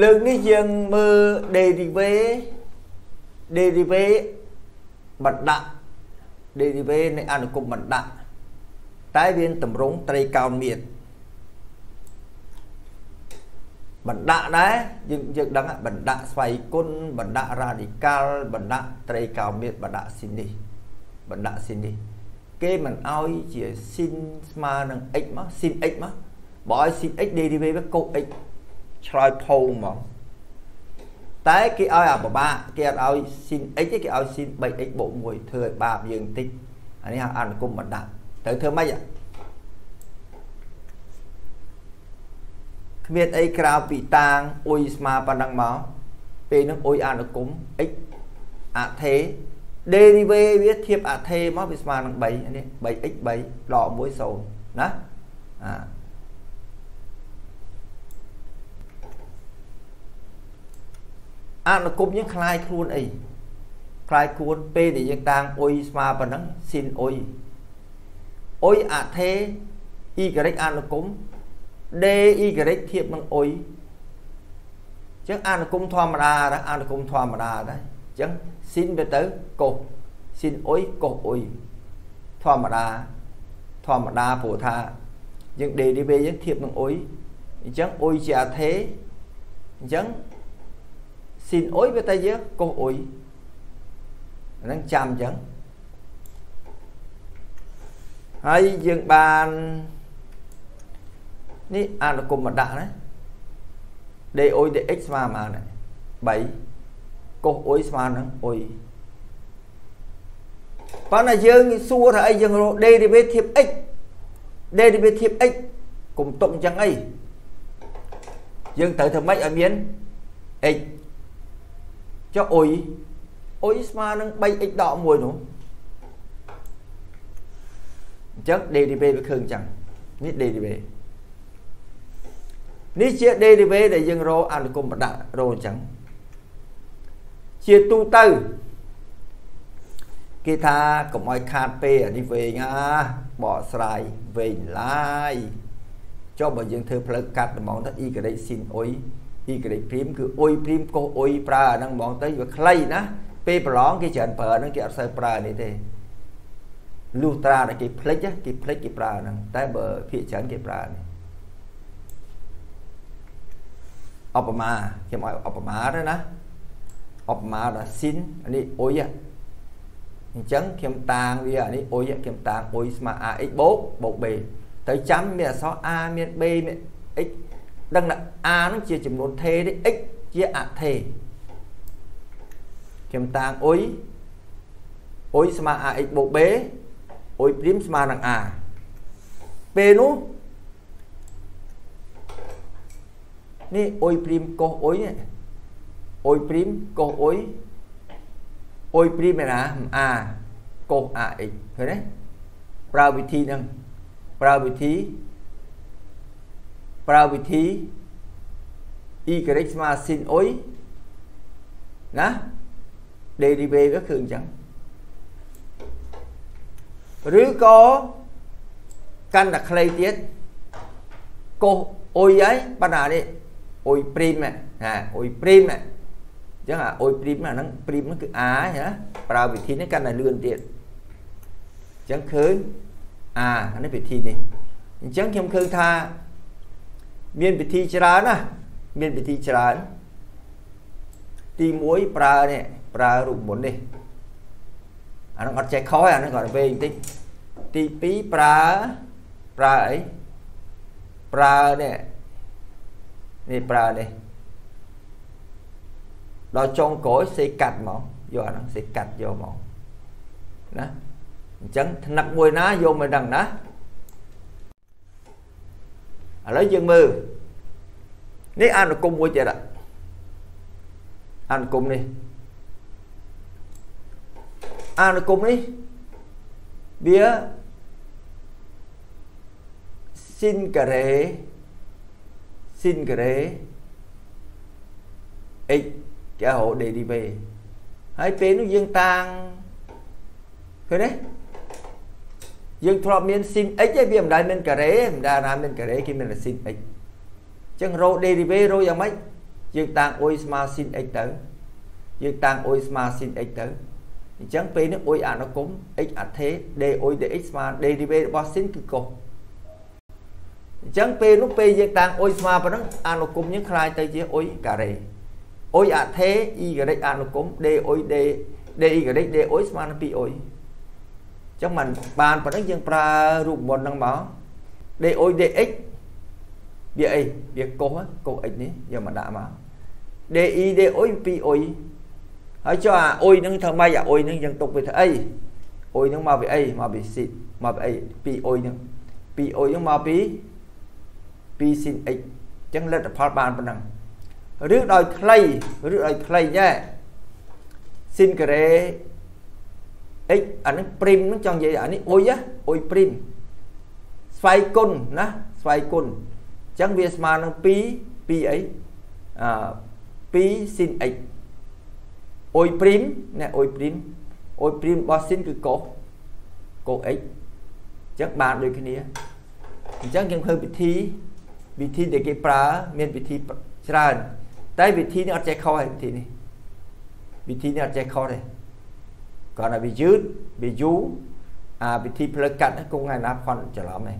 លើកនេះយើងមើល derivative derivative បណ្ដាក់ derivative នៃអនុគមបណ្ដាក់តែវាតម្រង់ត្រីកោណមៀតបណ្ដាក់ដែរយើងយើងដឹងបណ្ដាក់ស្វ័យគុណបណ្ដាក់ radical បណ្ដាក់ត្រីកោណមៀតបណ្ដាក់ស៊ីននេះបណ្ដាក់ស៊ីននេះគេមិនអោយជាស៊ីនស្មើនឹង x មកស៊ីន x មកបើឲ្យស៊ីន x derivative វាកុស x ឆ្លើយផោងហ្មងតែគេឲ្យអាបបាគេអត់ឲ្យស៊ីន x ទេគេឲ្យស៊ីន 3x បូក1ធ្វើឲ្យបាបយើងបន្តិចអានេះហៅអនុគមបណ្ដាក់ត្រូវធ្វើម៉េចគ្មានអីក្រៅពីតាងអ៊ុយស្មើប៉ុណ្ណឹងមកពេលហ្នឹងអ៊ុយអនុគម x អថេ derivative វាធៀបអថេមកវាស្មើនឹង3នេះ 3x 3ដក1 0ណាអា អនុគមយើងคลายខ្លួនអីคลายខ្លួនពេលដែលយើងតាំងអ៊ុយស្មើប៉ុណ្ណឹងស៊ីនអ៊ុយអ៊ុយអថេ y អនុគម d y ធៀបនឹងអ៊ុយអញ្ចឹងអនុគមធម្មតាដែរអនុគមធម្មតាដែរអញ្ចឹងស៊ីនវាទៅកុសស៊ីនអ៊ុយកុសអ៊ុយធម្មតាធម្មតាព្រោះថាយើង derivative យើងធៀបនឹងអ៊ុយអញ្ចឹងអ៊ុយជាអថេអញ្ចឹង ស៊ីនអ៊ុយវាតែយើងកុសអ៊ុយហ្នឹងចាំអញ្ចឹងហើយយើងបាននេះអនុគមមកដាក់ណា d អ៊ុយ dx ស្មើប៉ុន្មាន3កុសអ៊ុយស្មើនឹងអ៊ុយប៉ុន្តែយើងសួរថាអីយើងរក derivative x derivative x កុំទុកអញ្ចឹងអីយើងត្រូវធ្វើម៉េចឲ្យមាន x ចុះអ៊ុយអ៊ុយស្មើនឹង 3x ដក1នោះអញ្ចឹង derivative វាឃើញអញ្ចឹងនេះ derivative នេះជា derivative ដែលយើងរកអនុគមបដាក់រកអញ្ចឹងជាទូទៅគេថាកុំឲ្យខាតពេលអានេះវែងណាបកស្រាយវែងឡាយចុះបើយើងធ្វើផ្លូវកាត់ហ្មងទៅ y ស៊ីនអ៊ុយ y ព្រីមគឺអ៊ុយព្រីមកុសអ៊ុយប្រើអាហ្នឹងហ្មងទៅវាខ្លីណាពេលប្រឡងគេច្រើនប្រើហ្នឹងគេអត់សូវប្រើនេះទេលុះត្រាតែគេផ្លិចគេផ្លិចគេប្រើហ្នឹងតែបើភាគច្រើនគេប្រើនេះឧបមាខ្ញុំឲ្យឧបមាទៅណាឧបមាដល់ស៊ីននេះអ៊ុយអញ្ចឹងខ្ញុំតាងវានេះអ៊ុយខ្ញុំតាងអ៊ុយស្មើ ax បូកបូក b ទៅចាំមានអក្សរ a មាន b មាន x ដឹងថា a នឹងជាចំនួនថេទេ x ជាអថេខ្ញុំតាងអ៊ុយអ៊ុយស្មើ ax បូក b អ៊ុយព្រីមស្មើនឹង a ពេលនោះនេះអ៊ុយព្រីមកុសអ៊ុយអ៊ុយព្រីមកុសអ៊ុយអ៊ុយព្រីមឯណាអាកុស ax ឃើញទេប្រើវិធីហ្នឹងប្រើវិធី ប្រើវិធី y ស្មើស៊ីនអ៊ុយណា derivative វាគឺអញ្ចឹងឬក៏កាន់តែខ្លីទៀតកុសអ៊ុយហើយបណ្ណានេះអ៊ុយព្រីមណាអ៊ុយព្រីមអញ្ចឹងអាអ៊ុយព្រីមអាហ្នឹងព្រីមហ្នឹងគឺ a ណាប្រើវិធីនេះកាន់តែលឿនទៀតអញ្ចឹងឃើញ a នេះវិធីនេះអញ្ចឹងខ្ញុំឃើញថា មានវិធីច្រើនណាមានវិធីច្រើនទី1ប្រើនេះប្រើរូបមន្តនេះអានោះអត់ចេះខុសអានោះគាត់វែងបន្តិចទី2ប្រើប្រើអីប្រើនេះនេះប្រើនេះដល់ចុងក្រោយសេកាត់មកយកអាហ្នឹងសេកាត់យកមកណាអញ្ចឹងថ្នឹកមួយណាយកមិនដឹងណាឥឡូវយើងមើល នេះអនុគមមួយទៀតអនុគមនេះអនុគមនេះវាស៊ីនការ៉េស៊ីនការ៉េ x គេហៅ derivative ហើយពេលនោះយើងតាំងឃើញទេយើងធ្លាប់មាន sin x ឯងវាមិនដែលមានការ៉េមិនដែលណាមានការ៉េគេមាន sin x អញ្ចឹងរោ derivative រោយ៉ាងម៉េច យើងតាំងអ៊ុយស្មើ sin x ទៅយើងតាំងអ៊ុយស្មើ sin x ទៅអញ្ចឹងពេលនេះអ៊ុយអនុគម x អថេ d អ៊ុយ dx ស្មើ derivative របស់ sin គឺកុសអញ្ចឹងពេលនោះពេលយើងតាំងអ៊ុយស្មើប៉ុណ្ណឹងអនុគមយើងคล้ายទៅជាអ៊ុយការ៉េអ៊ុយអថេ y អនុគម d អ៊ុយ d d y d អ៊ុយស្មើនឹង2អ៊ុយអញ្ចឹងมันបានប៉ុណ្ណឹងយើងប្រើរូបមន្តហ្នឹងមក d អ៊ុយ dx វាអីវាកុសកុស x នេះយកមកដាក់មក di d អ៊ុយ2អ៊ុយហើយចុះអាអ៊ុយហ្នឹងធ្វើម៉េចអាអ៊ុយហ្នឹងយើងទុកវាធ្វើអីអ៊ុយហ្នឹងមកពីអីមកពីស៊ីមកពីអី2អ៊ុយហ្នឹង2អ៊ុយហ្នឹងមកពី2 sin x អញ្ចឹងលទ្ធផលបានប៉ុណ្ណឹងឬដោយខ្លីឬដោយខ្លីញ៉ែ sin ការ៉េ x អានេះព្រីមហ្នឹងចង់និយាយអានេះអ៊ុយអ៊ុយព្រីមស្វ័យគុណណាស្វ័យគុណអញ្ចឹងវាស្មើនឹង2 2អីអឺ2 sin x អ៊ុយព្រីមណាអ៊ុយព្រីមអ៊ុយព្រីមរបស់ sin គឺកុសកុស x អញ្ចឹងបានដូចគ្នាអញ្ចឹងយើងឃើញវិធីវិធីដែលគេប្រើមានវិធីច្រើនតែវិធីនេះអត់ចេះខុសទេវិធីនេះវិធីនេះអត់ចេះខុសទេគាត់ថាវាយឺតវាយូរអាវិធីផ្លូវកាត់គង់ថ្ងៃណាផន់ច្រឡំទេ